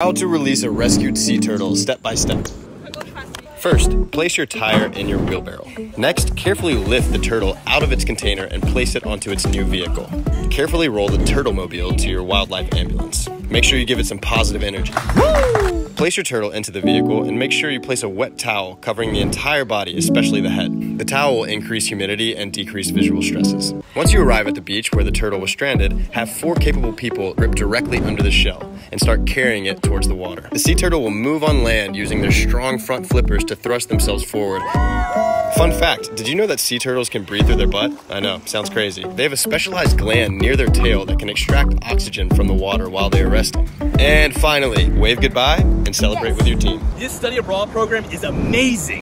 How to release a rescued sea turtle step by step. First, place your tire in your wheelbarrow. Next, carefully lift the turtle out of its container and place it onto its new vehicle. Carefully roll the turtle mobile to your wildlife ambulance. Make sure you give it some positive energy. Woo! Place your turtle into the vehicle and make sure you place a wet towel covering the entire body, especially the head. The towel will increase humidity and decrease visual stresses. Once you arrive at the beach where the turtle was stranded, have four capable people grip directly under the shell and start carrying it towards the water. The sea turtle will move on land using their strong front flippers to thrust themselves forward. Fun fact, did you know that sea turtles can breathe through their butt? I know, sounds crazy. They have a specialized gland near their tail that can extract oxygen from the water while they are resting. And finally, wave goodbye and celebrate with your team. This study abroad program is amazing.